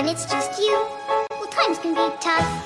when it's just you, well, times can be tough.